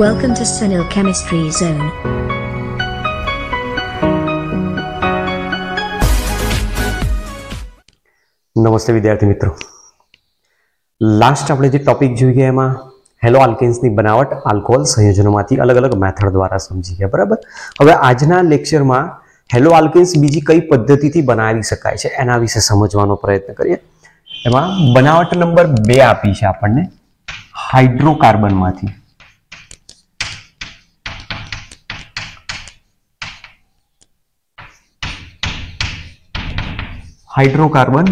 Welcome to Sunil Chemistry Zone. નમસ્તે વિદ્યાર્થી મિત્રો. લાસ્ટ આપણે જે ટોપિક જોઈ ગયા એમાં હેલો આલ્કેન્સની બનાવટ આલ્કોહોલ સંયોજનોમાંથી અલગ અલગ મેથડ દ્વારા સમજી ગયા, બરાબર? હવે આજના લેક્ચરમાં હેલો આલ્કેન્સ બીજી કઈ પદ્ધતિથી બનાવી શકાય છે એના વિશે સમજવાનો પ્રયત્ન કરીએ. એમાં બનાવટ નંબર બે આપી છે આપણને હાઇડ્રોકાર્બનમાંથી હાઇડ્રોકાર્બન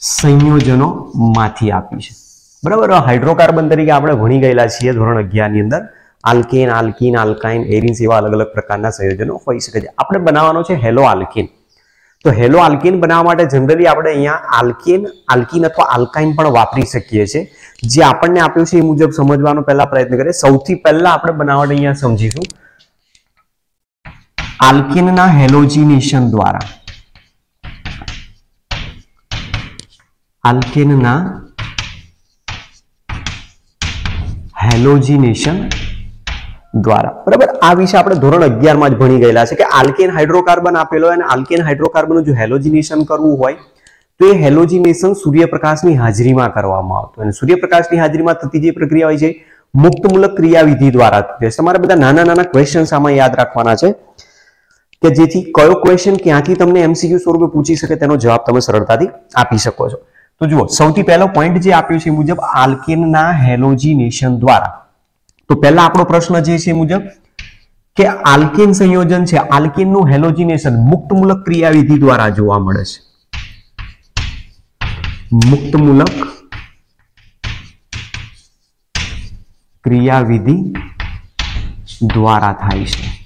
સંયોજનોમાંથી આપી છે. બરાબર? હાઇડ્રોકાર્બન તરીકે આપણે ભણી ગયેલા છીએ ધોરણ અગિયારની અંદર. આલ્કેન, આલ્કીન, આલ્કાઇન એરિન્સ એવા અલગ અલગ પ્રકારના સંયોજનો હોઈ શકે છે. આપણે બનાવવાનો છે હેલો આલ્કીન. તો હેલો આલ્કીન બનાવવા માટે જનરલી આપણે અહીંયા આલ્કેન, આલ્કીન અથવા આલ્કાઇન પણ વાપરી શકીએ છીએ. જે આપણને આપ્યું છે એ મુજબ સમજવાનો પહેલા પ્રયત્ન કરીએ. સૌથી પહેલા આપણે બનાવટ અહીંયા સમજીશું. આલ્કીનના હેલોજીનેશન દ્વારા આલ્કેનના હેલોજીનેશન દ્વારા. બરાબર? આ વિશે આપણે ધોરણ અગિયારમાં જ ભણી ગયેલા છે કે આલ્કેન હાઇડ્રોકાર્બન આપેલો અને આલ્કેન હાઇડ્રોકાર્બનનું જો હેલોજીનેશન કરવું હોય, તો એ હેલોજીનેશન સૂર્યપ્રકાશની હાજરીમાં કરવામાં આવતું. અને સૂર્યપ્રકાશની હાજરીમાં થતી જે પ્રક્રિયા હોય છે, મુક્તમૂલક ક્રિયાવિધિ દ્વારા થતી હોય તમારે બધા નાના નાના ક્વેશ્ચન્સ આમાં યાદ રાખવાના છે કે જેથી કયો ક્વેશ્ચન ક્યાંથી તમને એમસીક્યુ સ્વરૂપે પૂછી શકે તેનો જવાબ તમે સરળતાથી આપી શકો છો. તો જુઓ, સૌથી પહેલો પોઈન્ટ જે આપ્યો છે મુજબ આલ્કેનના હેલોજીનેશન દ્વારા. તો પહેલા આપણો પ્રશ્ન જે છે મુજબ કે આલ્કેન સંયોજન છે, આલ્કેનનું હેલોજીનેશન મુક્તમૂલક ક્રિયાવિધિ દ્વારા જોવા મળે છે. મુક્તમૂલક ક્રિયાવિધિ દ્વારા થાય છે.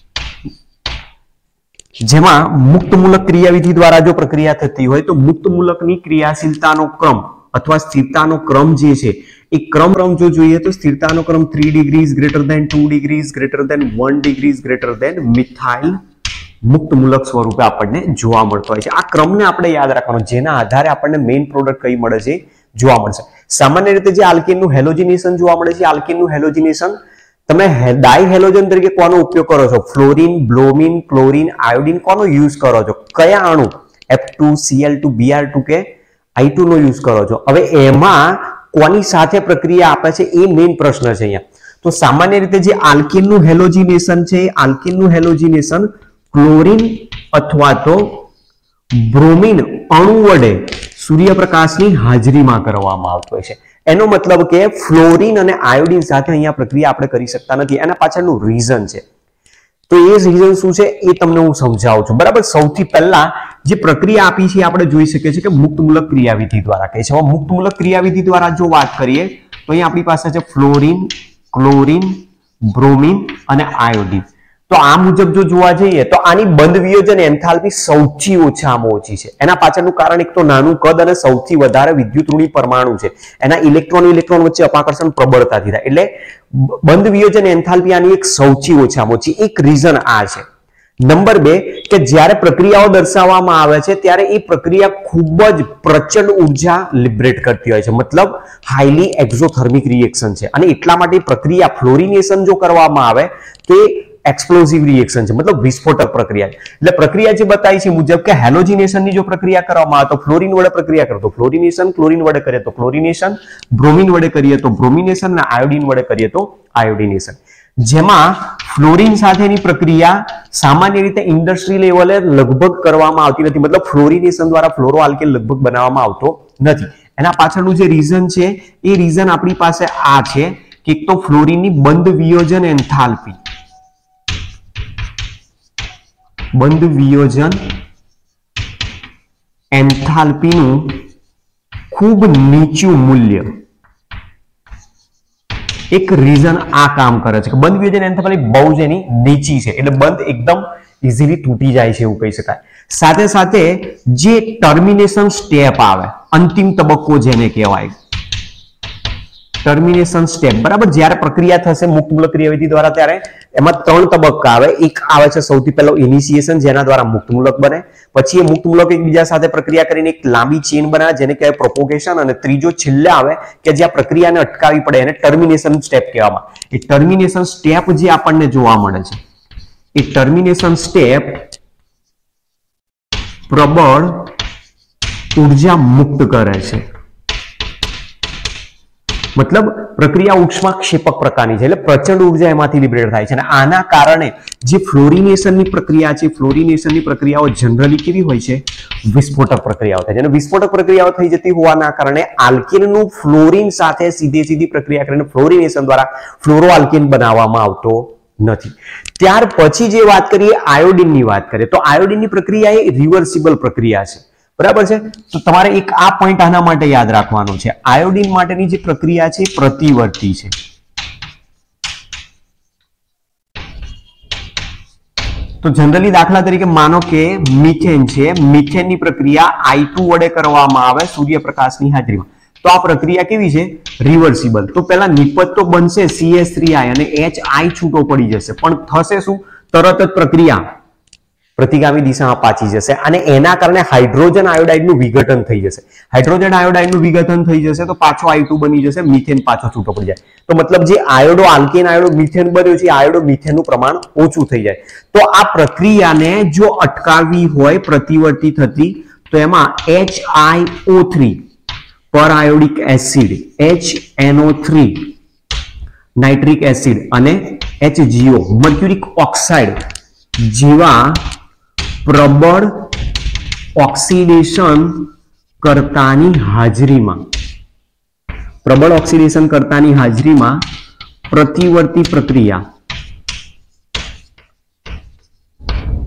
જેમાં મુક્તમૂલક ક્રિયાવિધિ દ્વારા જો પ્રક્રિયા થતી હોય તો મુક્તમૂલકની ક્રિયાશીલતાનો ક્રમ અથવા સ્થિરતાનો ક્રમ જે છે, એ ક્રમ ક્રમ જો જોઈએ તો સ્થિરતાનો ક્રમ three degrees greater than two degrees greater than one degrees greater than methyl મુક્તમૂલક સ્વરૂપે આપણને જોવા મળતો હોય છે. આ ક્રમને આપણે યાદ રાખવાનો, જેના આધારે આપણને મેઇન પ્રોડક્ટ કઈ મળે છે, જોવા મળશે. સામાન્ય રીતે જે આલ્કિનનું હેલોજિનેશન જોવા મળે છે આલ્કિનનું હેલોજિનેશન તમે ડાય હેલોજન તરીકે કોનો ઉપયોગ કરો છો? ફ્લોરિન, બ્લોમિન, ક્લોરિન, આયોડિન કોનો યુઝ કરો છો? કયા અણુ? F two CL two BR two કે આઈ ટુ નો યુઝ કરો છો? હવે એમાં કોની સાથે પ્રક્રિયા આપે છે એ મેઇન પ્રશ્ન છે અહીંયા. તો સામાન્ય રીતે જે આલ્કિનનું હેલોજિનેશન છે, આલ્કિનનું હેલોજિનેશન ક્લોરિન અથવા તો બ્રોમિન અણુ વડે સૂર્યપ્રકાશની હાજરીમાં કરવામાં આવતો હોય છે. એનો મતલબ કે ફ્લોરિન અને આયોડિન સાથે અહીંયા પ્રક્રિયા આપણે કરી શકતા નથી. એના પાછળનું રીઝન છે. તો એ રીઝન શું છે? એ તમને હું સમજાવું છું. બરાબર? સૌથી પહેલા જે પ્રક્રિયા આપી છે આપણે જોઈ શકીએ છીએ કે મુક્તમૂલક ક્રિયાવિધિ દ્વારા કહે છે. મુક્તમૂલક ક્રિયાવિધિ દ્વારા જો વાત કરીએ, તો અહીં આપણી પાસે છે ફ્લોરિન, ક્લોરિન, બ્રોમિન અને આયોડિન. તો આ મુજબ જો જોવા જઈએ તો આની બંધ વિયોજન એન્થાલ્પી સૌથી ઓછામાં ઓછી છે. એના પાછળનું કારણ એક તો નાનું કદ અને સૌથી વધારે વિદ્યુત ઋણી પરમાણુ છે. એના ઇલેક્ટ્રોન ઇલેક્ટ્રોન વચ્ચે અપાકર્ષણ પ્રબળતાથી થાય. એટલે બંધ વિયોજન એન્થાલ્પી આની એક સૌથી ઓછામાં ઓછી. એક રીઝન આ છે. નંબર બે, કે જ્યારે પ્રક્રિયાઓ દર્શાવવામાં આવે છે, ત્યારે એ પ્રક્રિયા ખૂબ જ પ્રચંડ ઊર્જા લિબરેટ કરતી હોય છે. મતલબ હાઈલી એક્ઝોથર્મિક રિએક્શન છે. અને એટલા માટે પ્રક્રિયા ફ્લોરિનેશન જો કરવામાં આવે, તો એક્સપ્લોઝિવ રિએક્શન છે, મતલબ વિસ્ફોટક પ્રક્રિયા છે. એટલે પ્રક્રિયા જે બતાવી છે મુજબ કે હેલોજિનેશનની જો પ્રક્રિયા કરવામાં આવે તો ફ્લોરિન વડે પ્રક્રિયા કરો. તો ફ્લોરિનેશન ક્લોરિન વડે કરીએ તો ક્લોરિનેશન બ્રોમિન વડે કરીએ તો બ્રોમિનેશન અને આયોડિન વડે કરીએ તો આયોડિનેશન જેમાં ફ્લોરિન સાથેની પ્રક્રિયા સામાન્ય રીતે ઇન્ડસ્ટ્રી લેવલે લગભગ કરવામાં આવતી નથી. મતલબ ફ્લોરિનેશન દ્વારા ફ્લોરો આલ્કેન લગભગ બનાવવામાં આવતો નથી. એના પાછળનું જે રીઝન છે, એ રીઝન આપણી પાસે આ છે કે એક તો ફ્લોરિનની બંધ વિયોજન એન્થાલ્પી. બંધ વિયોજન એન્થાલ્પીનું ખૂબ નીચું મૂલ્ય. એક રીઝન આ કામ કરે છે કે બંધ વિયોજન એન્થાલ્પી બહુ જ એની નીચી છે. એટલે બંધ એકદમ ઇઝીલી તૂટી જાય છે એવું કહી શકાય. સાથે સાથે જે ટર્મિનેશન સ્ટેપ આવે, અંતિમ તબક્કો જેને કહેવાય ટર્મિનેશન સ્ટેપ બરાબર? જ્યારે પ્રક્રિયા થશે, મુક્ત ક્રિયાવિધિ દ્વારા ત્યારે એમાં ત્રણ તબક્કા આવે. એક આવે છે સૌથી પહેલો ઇનિશિએશન જેના દ્વારા મુક્ત મૂલક બને. પછી એ મુક્ત મૂલક એકબીજા સાથે પ્રક્રિયા કરીને એક લાંબી ચેન બનાવે, જેને કહેવાય પ્રોપોગેશન અને ત્રીજો છેલ્લે આવે કે જ્યાં પ્રક્રિયાને અટકાવી પડે, એને ટર્મિનેશન સ્ટેપ કહેવામાં એ ટર્મિનેશન સ્ટેપ જે આપણને જોવા મળે છે. એ ટર્મિનેશન સ્ટેપ પ્રબળ ઊર્જા મુક્ત કરે છે. મતલબ પ્રક્રિયા ઉષ્માક્ષેપક પ્રકારની છે, એટલે પ્રચંડ ઊર્જા એમાંથી લિબરેટ થાય છે. અને આના કારણે જે ફ્લોરિનેશનની પ્રક્રિયા છે ફ્લોરિનેશનની પ્રક્રિયાઓ જનરલી કેવી હોય છે? વિસ્ફોટક પ્રક્રિયાઓ થાય છે. અને વિસ્ફોટક પ્રક્રિયાઓ થઈ જતી હોવાના કારણે આલ્કેનનું ફ્લોરિન સાથે સીધે સીધી પ્રક્રિયા કરીને ફ્લોરિનેશન દ્વારા ફ્લોરો આલ્કેન બનાવવામાં આવતો નથી. ત્યાર પછી જે વાત કરીએ આયોડિનની વાત કરીએ, તો આયોડિનની પ્રક્રિયા એ રિવર્સિબલ પ્રક્રિયા છે. બરાબર છે? તો તમારે એક આ પોઈન્ટ આના માટે યાદ રાખવાનો છે. આયોડિન માટેની જે પ્રક્રિયા છે પ્રતિવર્તી છે. તો જનરલી દાખલા તરીકે માનો કે મિથેન છે. મિથેનની પ્રક્રિયા આઈ વડે કરવામાં આવે સૂર્યપ્રકાશની હાજરીમાં. તો આ પ્રક્રિયા કેવી છે? રિવર્સિબલ તો પેલા નિપજ તો બનશે સીએસ થ્રી આઈ અને એચ આઈ છૂટો પડી જશે. પણ થશે શું? તરત જ પ્રક્રિયા. પ્રતિગામી દિશામાં પાછી જશે અને એના કારણે હાઇડ્રોજન આયોડાઇડનું વિઘટન થઈ જશે. હાઇડ્રોજન આયોડાઇડનું વિઘટન થઈ જશે તો પાછો આઈ બની જશે, મિથેન પાછો છૂટો પડી જાય. તો મતલબ જે આયોડો, આલ્કેન આયોડો, મિથેન બન્યો છે આયોડો મિથેનનું પ્રમાણ ઓછું થઈ જાય. તો આ પ્રક્રિયાને જો અટકાવવી હોય, પ્રતિવર્તી થતી, તો એમાં H IO three per iodic acid H NO three nitric acid અને HGO મર્ક્યુરિક ઓક્સાઇડ જેવા પ્રબળ ઓક્સિડેશન કરતાની હાજરીમાં. પ્રબળ ઓક્સિડેશન કરતાની હાજરીમાં પ્રતિવર્તી પ્રક્રિયા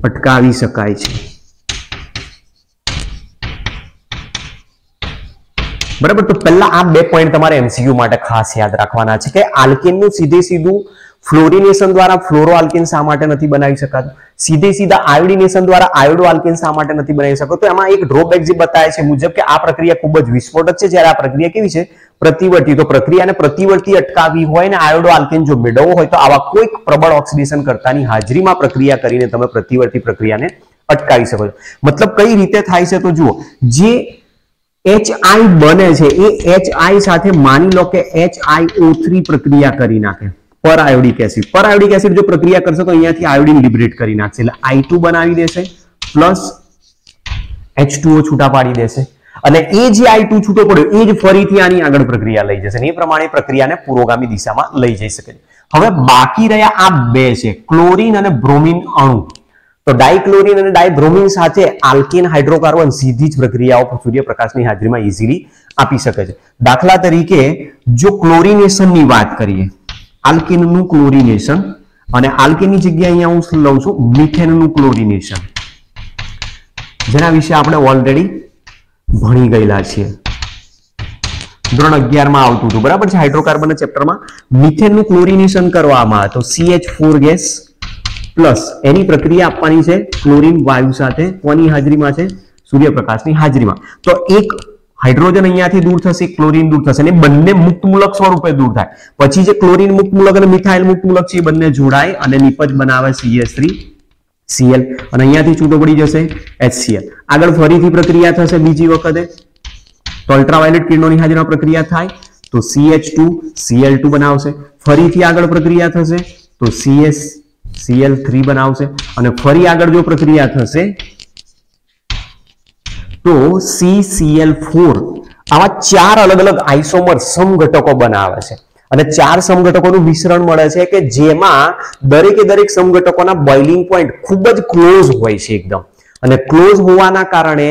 અટકાવી શકાય છે. બરાબર? તો પહેલા આ બે પોઈન્ટ તમારે એમસીયુ માટે ખાસ યાદ રાખવાના છે કે આલ્કેનનું સીધે સીધું ફ્લોરિનેશન દ્વારા ફ્લોરો આલ્કિન શા માટે નથી બનાવી શકાતું? સીધે સીધા આયોડિનેશન દ્વારા આયોડો આલ્કિન શા માટે નથી બનાવી શકો તો એમાં એક ડ્રોબેક જે બતાવે છે મુજબ કે આ પ્રક્રિયા ખૂબ જ વિસ્ફોટક છે. જ્યારે આ પ્રક્રિયા કેવી છે? પ્રતિવર્તી. તો પ્રક્રિયાને પ્રતિવર્તી અટકાવી હોય ને આયોડો આલ્કેન જો મેળવવો હોય તો આવા કોઈક પ્રબળ ઓક્સિડેશન કરતાની હાજરીમાં પ્રક્રિયા કરીને તમે પ્રતિવર્તી પ્રક્રિયાને અટકાવી શકો છો. મતલબ કઈ રીતે થાય છે? તો જુઓ, જે એચ બને છે, એ એચ સાથે માની લો કે એચ પ્રક્રિયા કરી નાખે. પર આયોડિક એસિડ. પર આયોડિક એસિડ જો પ્રક્રિયા કરશે તો અહીંયાથી આયોડિન લિબરેટ કરી નાખશે. એટલે આઈ ટુ બનાવી દેશે, પ્લસ એચ છૂટા પાડી દેશે. અને એ જે આઈ ટુ છૂટો પડ્યો, એ જ ફરીથી આની આગળ પ્રક્રિયા લઈ જશે. એ પ્રમાણે પ્રક્રિયાને પુરોગામી દિશામાં લઈ જઈ શકે છે. હવે બાકી રહ્યા આ બે છે, ક્લોરીન અને બ્રોમિન અણુ. તો ડાયક્લોરિન અને ડાયબ્રોમિન સાથે આલ્કેન, હાઇડ્રોકાર્બન સીધી જ પ્રક્રિયાઓ સૂર્યપ્રકાશની હાજરીમાં ઇઝીલી આપી શકે છે. દાખલા તરીકે, જો ક્લોરિનેશનની વાત કરીએ આલ્કેનનું ક્લોરિનેશન અને આલ્કેનની જગ્યાએ અહીંયા હું લઉં છું? મિથેનનું ક્લોરિનેશન. જેના વિશે આપણે ઓલરેડી ભણી ગયેલા છીએ. ધોરણ અગિયારમાં આવતું હતું. બરાબર છે? હાઇડ્રોકાર્બન ચેપ્ટરમાં મિથેનનું ક્લોરિનેશન કરવામાં તો સીએચ ફોર ગેસ પ્લસ એની પ્રક્રિયા આપવાની છે ક્લોરિન વાયુ સાથે કોની હાજરીમાં છે? સૂર્યપ્રકાશની હાજરીમાં. તો એક હાઇડ્રોજન અહીંયાથી દૂર થશે, ક્લોરીન દૂર થશે અને બંને મુક્ત મૂલક સ્વરૂપે દૂર થાય. પછી જે ક્લોરીન મુક્ત મૂલક અને મિથાઇલ મુક્ત મૂલક છે, એ બંને જોડાય અને નિપજ બનાવે સીએસ થ્રી સીએલ અને અહીંયાથી છૂટો પડી જશે એચસીએલ આગળ ફરીથી પ્રક્રિયા થશે બીજી વખતે. તો અલ્ટ્રાવાયોલેટ કિરણોની હાજરીમાં પ્રક્રિયા થાય, તો સીએચ ટુ સીએલ ટુ બનાવશે. ફરીથી આગળ પ્રક્રિયા થશે, તો સીએસ સીએલ થ્રી બનાવશે. અને ફરી આગળ જો પ્રક્રિયા થશે તો CCl4 આવા ચાર અલગ અલગ આઈસોમર સમઘટકો બનાવે છે. અને ચાર સમઘટકોનું મિશ્રણ મળે છે કે જેમાં દરેકે દરેક સમઘટકોના બોઇલિંગ પોઈન્ટ ખૂબ જ ક્લોઝ હોય છે એકદમ. અને ક્લોઝ હોવાના કારણે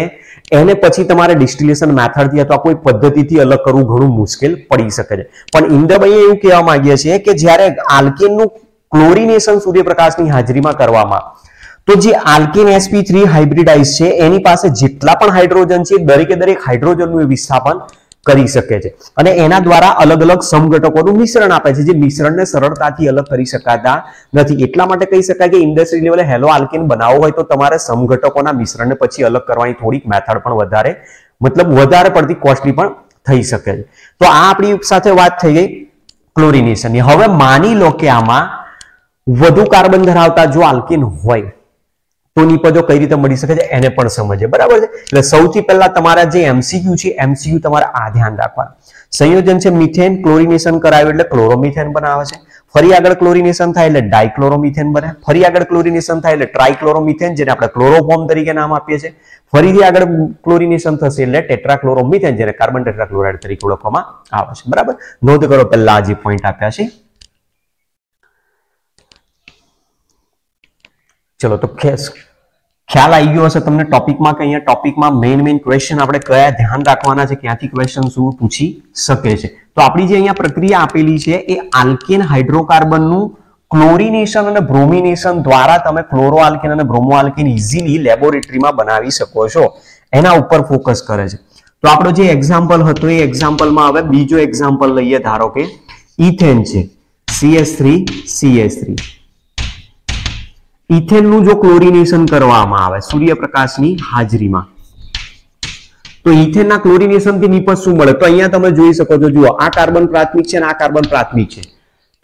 એને પછી તમારે ડિસ્ટિલેશન મેથડથી અથવા કોઈ પદ્ધતિથી અલગ કરવું ઘણું મુશ્કેલ પડી શકે છે. પણ ઇન્દ્રભાઈએ એવું કહેવા માંગીએ છીએ કે જ્યારે આલ્કેનનું ક્લોરિનેશન સૂર્યપ્રકાશની હાજરીમાં કરવામાં તો જે આલ્કિન એસપી થ્રી હાઇબ્રિડાઇઝ છે, એની પાસે જેટલા પણ હાઇડ્રોજન છે દરેકે દરેક હાઇડ્રોજનનું વિસ્થાપન કરી શકે છે. અને એના દ્વારા અલગ અલગ સમઘટકોનું મિશ્રણ આપે છે, જે મિશ્રણને સરળતાથી અલગ કરી શકાતા નથી. એટલા માટે કહી શકાય કે ઇન્ડસ્ટ્રી લેવલે હેલો આલ્કિન બનાવવો હોય તો તમારે સમઘટકોના મિશ્રણને પછી અલગ કરવાની થોડીક મેથડ પણ વધારે, મતલબ વધારે પડતી કોસ્ટલી પણ થઈ શકે છે. તો આ આપણી સાથે વાત થઈ ગઈ ક્લોરિનેશનની. હવે માની લો કે આમાં વધુ કાર્બન ધરાવતા જો આલ્કિન હોય તો નિપજો કઈ રીતે મળી શકે છે એને પણ સમજે બરાબર છે? એટલે સૌથી પહેલા તમારા જે એમસીક્યુ છે એમસીક્યુ તમારે આ ધ્યાન રાખવાનું. સંયોજન છે મિથેન ક્લોરિનેશન કરાવ્યું એટલે ક્લોરોમિથેન બનાવે છે. ફરી આગળ ક્લોરિનેશન થાય એટલે ડાયક્લોરોમિથેન બને. ફરી આગળ ક્લોરિનેશન થાય એટલે ટ્રાયક્લોરોમિથેન, જેને આપણે ક્લોરોફોર્મ તરીકે નામ આપીએ છીએ. ફરીથી આગળ ક્લોરિનેશન થશે એટલે ટેટ્રાક્લોરોમિથેન, જેને કાર્બન ટેટ્રાક્લોરાઇડ તરીકે ઓળખવામાં આવે છે. બરાબર? નોંધ કરો, પહેલા આ જે પોઈન્ટ આપ્યા છે ચલો તો ખ્યાલ આવી ગયો હશે તમને ટોપિકમાં કે અહીંયા ટોપિકમાં મેઇન મેઇન ક્વેશ્ચન આપણે કયા ધ્યાન રાખવાના છે, ક્યાંથી ક્વેશ્ચન શું પૂછી શકે છે. તો આપણી જે અહીંયા પ્રક્રિયા આપેલી છે, એ આલ્કેન હાઇડ્રોકાર્બનનું ક્લોરિનેશન અને બ્રોમિનેશન દ્વારા તમે ક્લોરો આલ્કેન અને બ્રોમો આલ્કેન ઇઝીલી લેબોરેટરીમાં બનાવી શકો છો. એના ઉપર ફોકસ કરે છે. તો આપણો જે એક્ઝામ્પલ હતો, એ એક્ઝામ્પલમાં હવે બીજો એક્ઝામ્પલ લઈએ. ધારો કે ઇથેન છે સીએસ થ્રી સીએસ થ્રી ઇથેનનું જો ક્લોરિનેશન કરવામાં આવે, સૂર્યપ્રકાશની હાજરીમાં. તો ઇથેનના ક્લોરિનેશનથી નિપજ શું મળે? તો અહીંયા તમે જોઈ શકો છો, જુઓ, આ કાર્બન પ્રાથમિક છે અને આ કાર્બન પ્રાથમિક છે.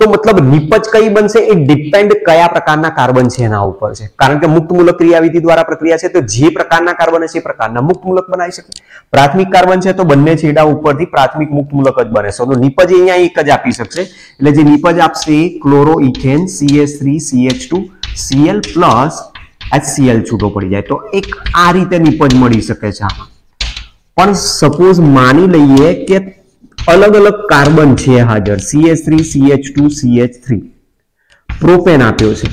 તો મતલબ નિપજ કઈ બનશે? એ ડિપેન્ડ કયા પ્રકારના કાર્બન છે એના ઉપર છે. કારણ કે મુક્ત મૂલક ક્રિયાવિધિ દ્વારા પ્રક્રિયા છે, તો જે પ્રકારના કાર્બન હશે એ પ્રકારના. મુક્ત મૂલક બનાવી શકે પ્રાથમિક કાર્બન છે, તો બંને છેડા ઉપરથી પ્રાથમિક મુક્ત મૂલક જ બને છે. તો નિપજ અહીંયા એક જ આપી શકશે. એટલે જે નિપજ આપશે chloro ethane CH three CH two CL plus HCl છૂટો પડી જાય. તો એક આ રીતે નિપજ મળી શકે છે પણ સપોઝ માની લઈએ કે અલગ અલગ કાર્બન છે હાજર. CH3 CH2 CH3 પ્રોપેન આપ્યો છે.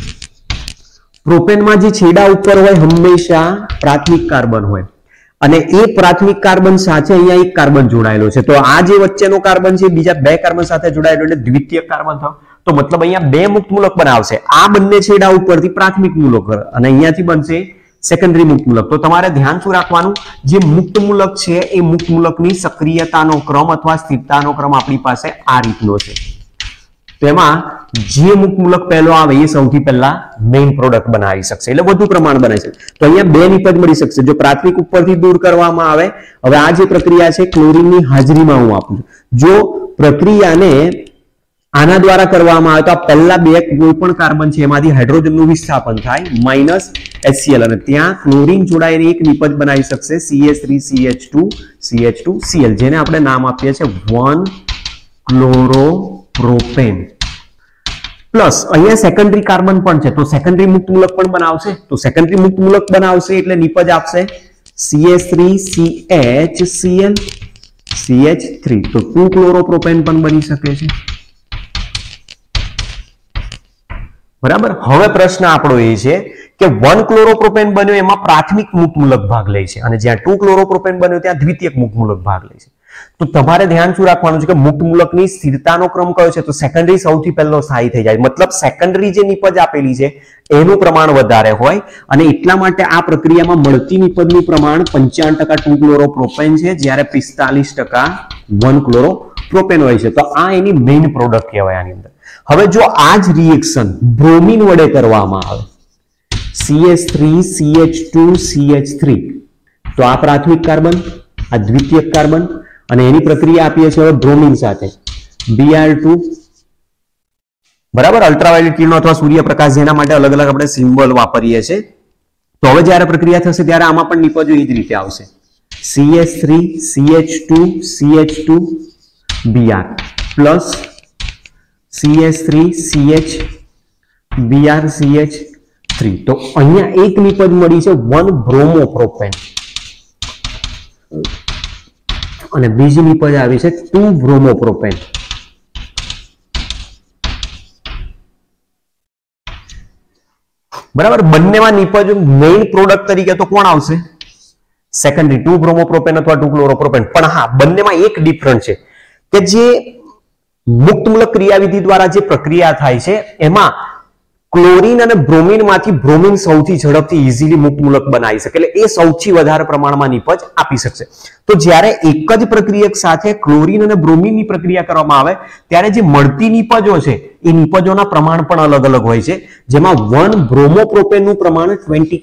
પ્રોપેનમાં જે છેડા ઉપર હોય હંમેશા પ્રાથમિક કાર્બન હોય. અને એ પ્રાથમિક કાર્બન સાથે અહીંયા એક કાર્બન જોડાયેલો છે. તો આ જે વચ્ચેનો કાર્બન છે બીજા બે કાર્બન સાથે જોડાયેલો એટલે દ્વિતીય કાર્બન થયો. તો મતલબ અહીંયા બે મુક્ત મૂલક બનાવશે. આ બંને છેડા ઉપરથી પ્રાથમિક મૂલક અને અહીંયાથી બનશે સેકન્ડરી મુક્ત મૂલક. તો તમારે ધ્યાન શું રાખવાનું? જે મુક્ત મૂલક છે એ મુક્ત મૂલકની સક્રિયતાનો ક્રમ અથવા સ્થિરતાનો ક્રમ આપણી પાસે આ રીતનો છે. તેમાં જે મુક્ત મૂલક પહેલો આવે એ સૌથી પહેલા મેઇન પ્રોડક્ટ બનાવી શકશે. એટલે વધુ પ્રમાણ બને છે. તો અહીંયા બે નિપજ મળી શકશે. જો પ્રાથમિક ઉપરથી દૂર કરવામાં આવે, હવે આ જે પ્રક્રિયા છે ક્લોરીનની હાજરીમાં હું આપું જો પ્રક્રિયાને આના દ્વારા કરવામાં આવે તો આ પહેલા બે કોઈ પણ કાર્બન છે, એમાંથી હાઇડ્રોજનનું વિસ્થાપન થાય, માઇનસ HCl અને ત્યાં ક્લોરીન જોડાઈને એક નિપજ બનાવી શકશે CH3CH2 CH2 Cl જેને આપણે નામ આપીએ છીએ વન ક્લોરોપ્રોપેન પ્લસ અહીંયા સેકન્ડરી કાર્બન પણ છે, તો સેકન્ડરી મુક્ત મૂલક પણ બનાવશે, તો સેકન્ડરી મુક્ત મૂલક બનાવશે એટલે નિપજ આપશે CH3CHCl CH3 તો ટુ ક્લોરોપ્રોપેન પણ બની શકે છે. બરાબર? હવે પ્રશ્ન આપણો એ છે કે વન ક્લોરોપ્રોપેન બન્યો એમાં પ્રાથમિક મુકમૂલક ભાગ લે છે. અને જ્યાં ટુ ક્લોરોપ્રોપેન બન્યો ત્યાં દ્વિતીયક મુકમૂલક ભાગ લે છે. તો તમારે ધ્યાન શું રાખવાનું છે કે મુક્તમૂલકની સ્થિરતાનો ક્રમ કયો છે? તો સેકન્ડરી સૌથી પહેલો સ્થાયી થઈ જાય. મતલબ સેકન્ડરી જે નિપજ આપેલી છે, એનું પ્રમાણ વધારે હોય અને એટલા માટે આ પ્રક્રિયામાં મળતી નિપજનું પ્રમાણ પંચાવન ટકા ટુ ક્લોરોપ્રોપેન છે, જ્યારે પિસ્તાલીસ ટકા વન ક્લોરોપ્રોપેન હોય છે. તો આ એની મેઇન પ્રોડક્ટ કહેવાય આની અંદર. હવે જો આ જ રિએક્શન બ્રોમિન વડે કરવામાં આવે CH3 CH2 CH3 તો આ પ્રાથમિક કાર્બન, આ દ્વિતીય કાર્બન, અને એની પ્રક્રિયા આપીએ છીએ હવે બ્રોમિન સાથે. બીઆર ટુ બરાબર? અલ્ટ્રાવાયોલેટ કિરણો અથવા સૂર્યપ્રકાશ જેના માટે અલગ અલગ આપણે સિમ્બોલ વાપરીએ છીએ. તો હવે જ્યારે પ્રક્રિયા થશે ત્યારે આમાં પણ નિપજો એ જ રીતે આવશે. CH three CH two CH two BR plus CH3 CH Br CH3 તો અહીંયા એક નિપજ મળી છે વન બ્રોમોપ્રોપેન અને બીજી નિપજ આવી છે ટુ બ્રોમોપ્રોપેન બરાબર? બંનેમાં નિપજ મેઇન પ્રોડક્ટ તરીકે તો કોણ આવશે? સેકન્ડરી ટુ બ્રોમોપ્રોપેન અથવા ટુ ક્લોરોપ્રોપેન પણ હા, બંનેમાં એક ડિફરન્ટ છે કે જે મુક્તમૂલક ક્રિયાવિધિ દ્વારા જે પ્રક્રિયા થાય છે, એમાં ક્લોરીન અને બ્રોમિનમાંથી બ્રોમિન સૌથી ઝડપથી ઇઝીલી મુક્તમૂલક બનાવી શકે, એટલે એ સૌથી વધારે પ્રમાણમાં નિપજ આપી શકશે. તો જ્યારે એક જ પ્રક્રિયક સાથે ક્લોરિન અને બ્રોમિનની પ્રક્રિયા કરવામાં આવે, ત્યારે જે મળતી નિપજો છે, એ નિપજોના પ્રમાણ પણ અલગ અલગ હોય છે. જેમાં વન બ્રોમોપ્રોપેનનું પ્રમાણ ટ્વેન્ટી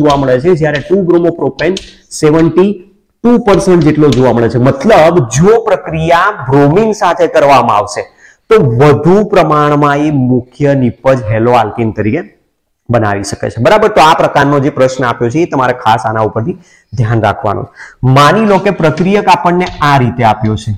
જોવા મળે છે. જ્યારે ટુ બ્રોમોપ્રોપેન સેવન્ટી ટુ જેટલો જોવા મળે છે. મતલબ જો પ્રક્રિયા બ્રોમિન સાથે કરવામાં આવશે. તો વધુ પ્રમાણમાં એ મુખ્ય નિપજ હેલો આલ્કિન તરીકે બનાવી શકે છે. બરાબર? તો આ પ્રકારનો જે પ્રશ્ન આપ્યો છે એ તમારે ખાસ આના ઉપરથી ધ્યાન રાખવાનું માની લો કે પ્રક્રિયક આપણને આ રીતે આપ્યો છે.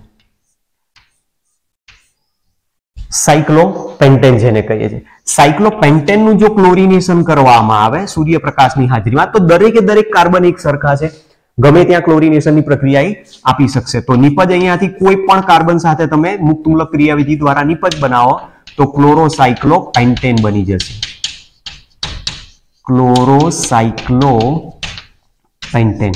સાયક્લોપેન્ટેન જેને કહીએ છીએ. સાયક્લોપેન્ટેનનું જો ક્લોરિનેશન કરવામાં આવે, સૂર્યપ્રકાશની હાજરીમાં, તો દરેકે દરેક કાર્બન એક સરખા છે. ગમે ત્યાં ક્લોરિનેશનની પ્રક્રિયા આપી શકશે. તો નિપજ અહીંયાથી કોઈ પણ કાર્બન સાથે તમે મુક્ત મૂલક ક્રિયાવિધિ દ્વારા નિપજ બનાવો, તો ક્લોરોસાયક્લોપેન્ટેન બની જશે. ક્લોરોસાયક્લોપેન્ટેન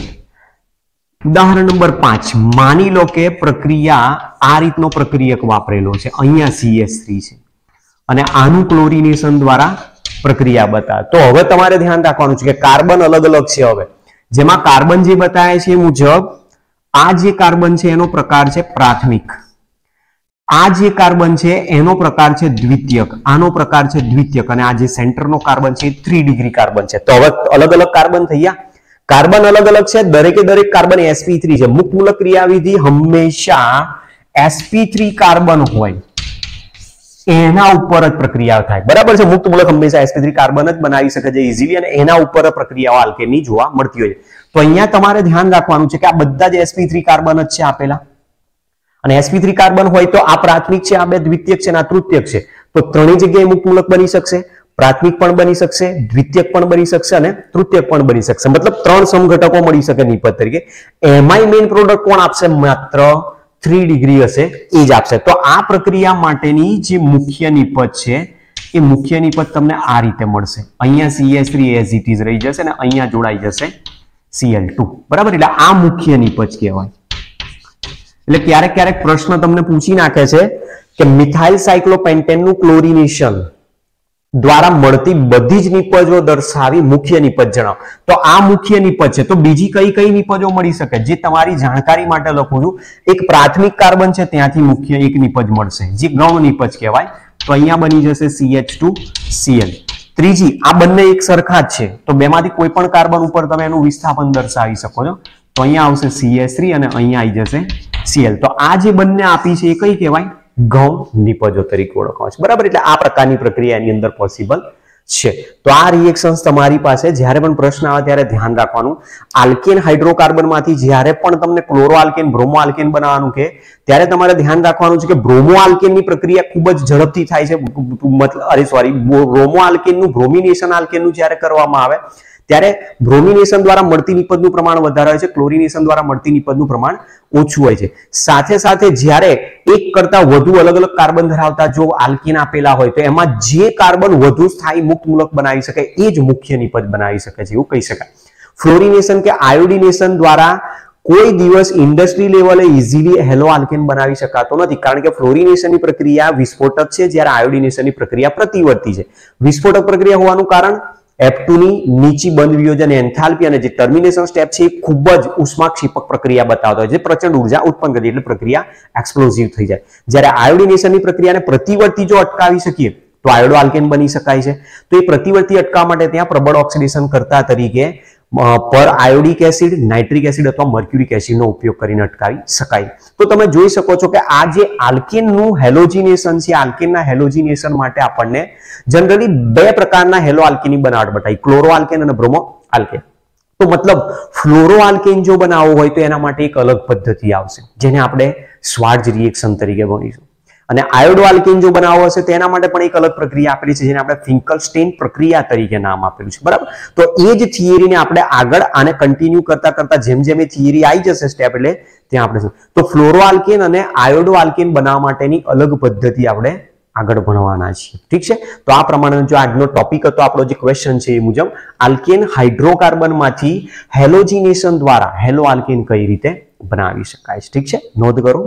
ઉદાહરણ નંબર પાંચ. માની લો કે પ્રક્રિયા આ રીતનો પ્રક્રિયક વાપરેલો છે. અહીંયા સીએસ થ્રી છે. અને આનું ક્લોરિનેશન દ્વારા પ્રક્રિયા બતા તો હવે તમારે ધ્યાન રાખવાનું છે કે કાર્બન અલગ અલગ છે હવે. જેમાં કાર્બન જે બતાવે છે મુજબ, આ જે કાર્બન છે એનો પ્રકાર છે પ્રાથમિક. આ જે કાર્બન છે એનો પ્રકાર છે દ્વિતીયક. આનો પ્રકાર છે દ્વિતીયક. અને આ જે સેન્ટરનો કાર્બન છે એ થ્રી ડિગ્રી કાર્બન છે. તો હવે અલગ અલગ કાર્બન થઈ ગયા. કાર્બન અલગ અલગ છે. દરેકે દરેક કાર્બન એસપી થ્રી છે. મુક્ત મૂલક ક્રિયાવિધિ હંમેશા એસપી થ્રી કાર્બન હોય. એના ઉપર જ પ્રક્રિયા થાય. બરાબર છે? મુક્ત મૂલક હંમેશા sp3 કાર્બન જ બનાવી શકે છે ઇઝીલી અને એના ઉપર પ્રક્રિયાઓ આલ્કેનની જોવા મળતી હોય છે. તો અહીંયા તમારે ધ્યાન રાખવાનું છે કે આ બધા જ sp3 કાર્બન જ છે આપેલા. અને sp3 કાર્બન હોય તો આ પ્રાથમિક છે, આ બે દ્વિતીયક છે અને આ તૃતીયક છે. તો ત્રણેય જગ્યાએ મુક્ત મૂલક બની શકશે, પ્રાથમિક પણ બની શકશે, દ્વિતીયક પણ બની શકશે અને તૃતીયક પણ બની શકશે. મતલબ ત્રણ સમઘટકો મળી શકે નિપજ તરીકે. એમાંય મેઇન પ્રોડક્ટ કોણ આપશે? માત્ર થ્રી ડિગ્રી હશે, એ જ આપશે. તો આ પ્રક્રિયા માટેની જે મુખ્ય નિપજ છે, એ મુખ્ય નિપજ તમને આ રીતે મળશે. અહીંયા CH three as it is રહી જશે અને અહીંયા જોડાઈ જશે સીએલ ટુ બરાબર? એટલે આ મુખ્ય નિપજ કહેવાય. એટલે ક્યારેક ક્યારેક પ્રશ્ન તમને પૂછી નાખે છે કે મિથાઇલ સાયક્લોપેન્ટેનનું ક્લોરિનેશન દ્વારા મળતી બધી જ નિપજો દર્શાવી મુખ્ય નિપજ જણાવો. તો આ મુખ્ય નિપજ છે. તો બીજી કઈ કઈ નિપજો મળી શકે? જે તમારી જાણકારી માટે લખું છું. એક પ્રાથમિક કાર્બન છે, ત્યાંથી મુખ્ય એક નિપજ મળશે. જે ગૌણ નિપજ કહેવાય. તો અહીંયા બની જશે સીએચ ટુ સીએલ ત્રીજી, આ બંને એક સરખા જ છે. તો બેમાંથી કોઈ પણ કાર્બન ઉપર તમે એનું વિસ્થાપન દર્શાવી શકો છો. તો અહીંયા આવશે સીએસ અને અહીંયા આવી જશે સીએલ તો આ જે બંને આપી છે, એ કઈ કહેવાય? ગૌણ નિપજો તરીકે ઓળખવામાં છે. બરાબર? એટલે આ પ્રકારની પ્રક્રિયા એની અંદર પોસિબલ છે. તો આ રિએક્શન્સ તમારી પાસે, જ્યારે પણ પ્રશ્ન આવે ત્યારે ધ્યાન રાખવાનું. આલ્કેન હાઇડ્રોકાર્બનમાંથી જ્યારે પણ તમને ક્લોરો આલ્કેન બ્રોમો આલ્કેન બનાવવાનું કે, ત્યારે તમારે ધ્યાન રાખવાનું છે કે બ્રોમો આલ્કેનની પ્રક્રિયા ખૂબ જ ઝડપથી થાય છે. મતલબ અરે સોરી બ્રોમો આલ્કેનનું બ્રોમિનેશન આલ્કેનનું જ્યારે કરવામાં આવે ત્યારે બ્રોમિનેશન દ્વારા મળતી નિપજનું પ્રમાણ વધારે હોય છે, ક્લોરિનેશન દ્વારા મળતી નિપજનું પ્રમાણ ઓછું હોય છે. સાથે સાથે જ્યારે એક કરતા વધુ અલગ અલગ કાર્બન ધરાવતા જો આલ્કીન આપેલા હોય તો એમાં જે કાર્બન વધુ સ્થાયી મુક્ત મૂલક બનાવી શકે એ જ મુખ્ય નિપજ બનાવી શકે છે, એવું કહી શકાય. ફ્લોરિનેશન કે આયોડિનેશન દ્વારા કોઈ દિવસ ઇન્ડસ્ટ્રી લેવલે ઇઝીલી હેલો આલ્કેન બનાવી શકાતો નથી, કારણ કે ફ્લોરિનેશનની પ્રક્રિયા વિસ્ફોટક છે, જ્યારે આયોડિનેશનની પ્રક્રિયા પ્રતિવર્તી છે. વિસ્ફોટક પ્રક્રિયા હોવાનું કારણ? F2 ની નીચી બંધ વિયોજન એન્થાલ્પી અને જે ટર્મિનેશન સ્ટેપ છે એ ખૂબ જ ઉષ્માક્ષેપક પ્રક્રિયા બતાવતો હોય છે. પ્રચંડ ઊર્જા ઉત્પન્ન કરી એટલે પ્રક્રિયા એક્સપ્લોઝિવ થઈ જાય. જ્યારે આયોડિનેશનની પ્રક્રિયાને પ્રતિવર્તી જો અટકાવી શકીએ, તો આયોડો આલ્કેન બની શકાય છે. તો એ પ્રતિવર્તી અટકાવવા માટે ત્યાં પ્રબળ ઓક્સિડેશન કરતા તરીકે પર આયોડિક એસિડ, નાઇટ્રિક એસિડ અથવા મર્ક્યુરિક એસિડનો ઉપયોગ કરીને અટકાવી શકાય. તો તમે જોઈ શકો છો કે આ જે આલ્કેનનું હેલોજિનેશન છે, આલ્કેનના હેલોજિનેશન માટે આપણને જનરલી બે પ્રકારના હેલો આલ્કેનની બનાવટ બતાવી. ક્લોરો આલ્કેન અને બ્રોમો આલ્કેન તો મતલબ ફ્લોરો આલ્કેન જો બનાવવો હોય તો એના માટે એક અલગ પદ્ધતિ આવશે, જેને આપણે સ્વાર્જ રિએક્શન તરીકે ગણીશું અને આયોડો આલ્કેન જો બનાવવો હશે તેના માટે પણ એક અલગ પ્રક્રિયા આપેલી છે, જેને આપણે ફિંકલસ્ટેન પ્રક્રિયા તરીકે નામ આપેલું છે. બરાબર? તો એ જ થિયરીને આપણે આગળ આને કન્ટિન્યુ કરતા કરતા જેમ જેમ એ થિયરી આવી જશે સ્ટેપ એટલે ત્યાં આપણે તો ફ્લોરો આલ્કેન અને આયોડો આલ્કેન બનાવવા માટેની અલગ પદ્ધતિ આપણે આગળ ભણવાના છીએ. ઠીક છે? તો આ પ્રમાણે જો આજનો ટોપિક હતો, આપણો જે ક્વેશ્ચન છે એ મુજબ, આલ્કેન હાઇડ્રોકાર્બનમાંથી હેલોજિનેશન દ્વારા હેલો આલ્કેન કઈ રીતે બનાવી શકાય છે? ઠીક છે? નોંધ કરો.